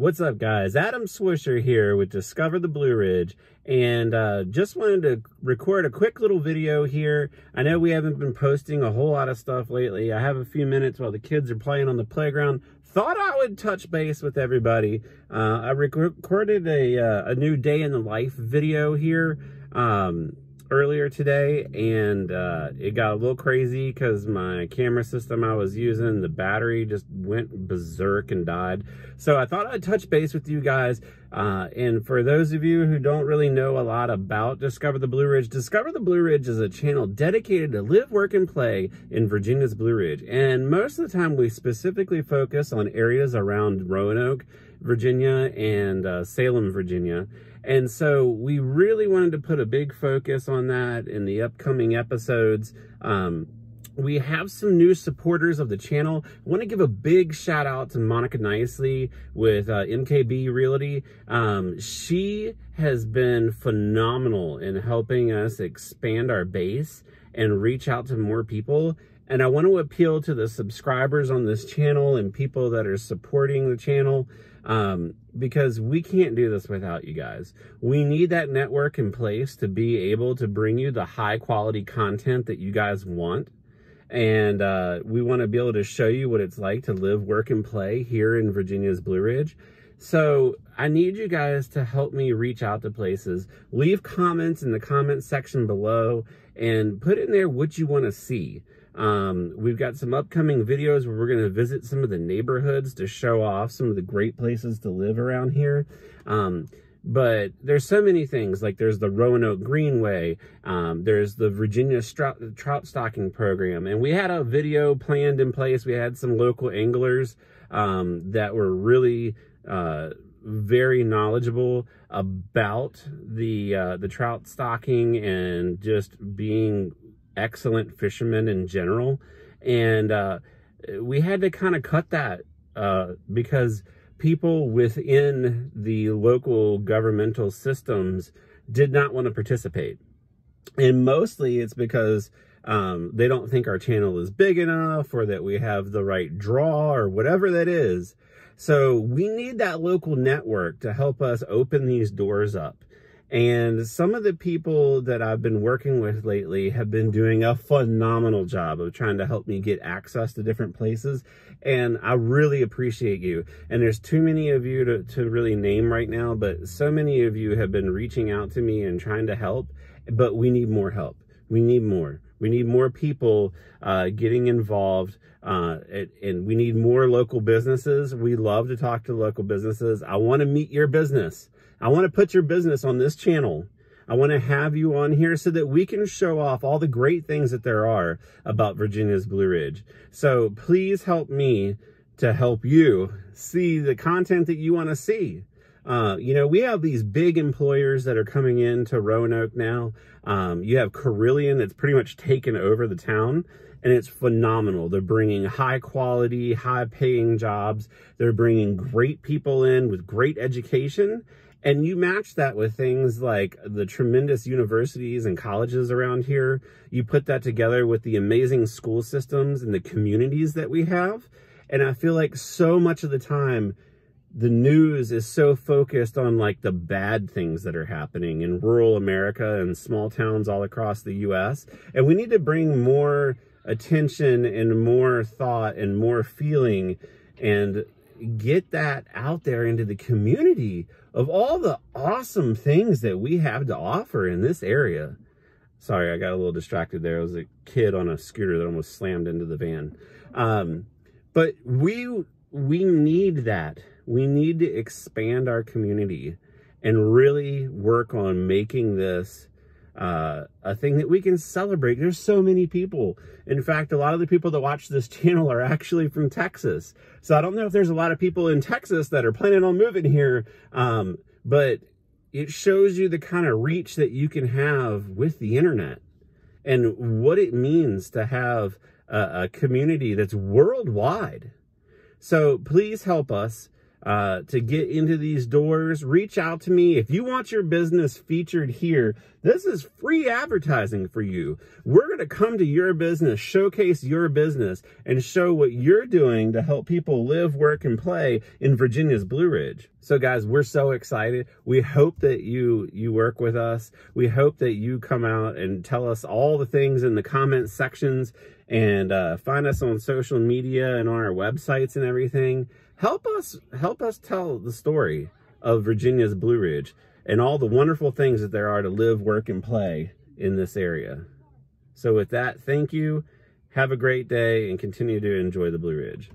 What's up, guys? Adam Swisher here with Discover the Blue Ridge, and uh, just wanted to record a quick little video here. I know we haven't been posting a whole lot of stuff lately. I have a few minutes while the kids are playing on the playground. Thought I would touch base with everybody. Uh, I recorded a, uh, a new day in the life video here. Um, earlier today and uh, it got a little crazy because my camera system I was using, the battery just went berserk and died. So I thought I'd touch base with you guys. Uh, and for those of you who don't really know a lot about Discover the Blue Ridge, Discover the Blue Ridge is a channel dedicated to live, work, and play in Virginia's Blue Ridge. And most of the time we specifically focus on areas around Roanoke, Virginia and uh, Salem, Virginia. And so we really wanted to put a big focus on that in the upcoming episodes. Um, we have some new supporters of the channel. I want to give a big shout out to Monica Nicely with uh, MKB Realty. Um, she has been phenomenal in helping us expand our base and reach out to more people. And I want to appeal to the subscribers on this channel and people that are supporting the channel um, because we can't do this without you guys. We need that network in place to be able to bring you the high quality content that you guys want. And uh, we want to be able to show you what it's like to live, work, and play here in Virginia's Blue Ridge. So I need you guys to help me reach out to places. Leave comments in the comment section below and put in there what you want to see. Um, we've got some upcoming videos where we're going to visit some of the neighborhoods to show off some of the great places to live around here. Um, but there's so many things like there's the Roanoke Greenway, um, there's the Virginia trout, stocking program, and we had a video planned in place. We had some local anglers um, that were really uh, very knowledgeable about the uh, the trout stocking and just being excellent fishermen in general. And uh, we had to kind of cut that uh, because people within the local governmental systems did not want to participate. And mostly it's because um, they don't think our channel is big enough or that we have the right draw or whatever that is. So we need that local network to help us open these doors up. And some of the people that I've been working with lately have been doing a phenomenal job of trying to help me get access to different places. And I really appreciate you. And there's too many of you to, to really name right now, but so many of you have been reaching out to me and trying to help, but we need more help. We need more. We need more people uh, getting involved, uh, and, and we need more local businesses. We love to talk to local businesses. I want to meet your business. I want to put your business on this channel. I want to have you on here so that we can show off all the great things that there are about Virginia's Blue Ridge. So please help me to help you see the content that you want to see. Uh, you know, we have these big employers that are coming into Roanoke now. Um, you have Carilion that's pretty much taken over the town and it's phenomenal. They're bringing high quality, high paying jobs. They're bringing great people in with great education and you match that with things like the tremendous universities and colleges around here. You put that together with the amazing school systems and the communities that we have. And I feel like so much of the time, the news is so focused on like the bad things that are happening in rural America and small towns all across the US. And we need to bring more attention and more thought and more feeling and get that out there into the community of all the awesome things that we have to offer in this area. Sorry, I got a little distracted there. It was a kid on a scooter that almost slammed into the van. Um, but we we need that. We need to expand our community and really work on making this uh, a thing that we can celebrate. There's so many people. In fact, a lot of the people that watch this channel are actually from Texas. So I don't know if there's a lot of people in Texas that are planning on moving here, um, but it shows you the kind of reach that you can have with the internet and what it means to have a, a community that's worldwide. So please help us. Uh, to get into these doors, reach out to me. If you want your business featured here, this is free advertising for you. We're going to come to your business, showcase your business, and show what you're doing to help people live, work, and play in Virginia's Blue Ridge. So guys, we're so excited. We hope that you you work with us. We hope that you come out and tell us all the things in the comment sections and uh, find us on social media and on our websites and everything help us help us tell the story of Virginia's Blue Ridge and all the wonderful things that there are to live, work, and play in this area. So with that, thank you. Have a great day and continue to enjoy the Blue Ridge.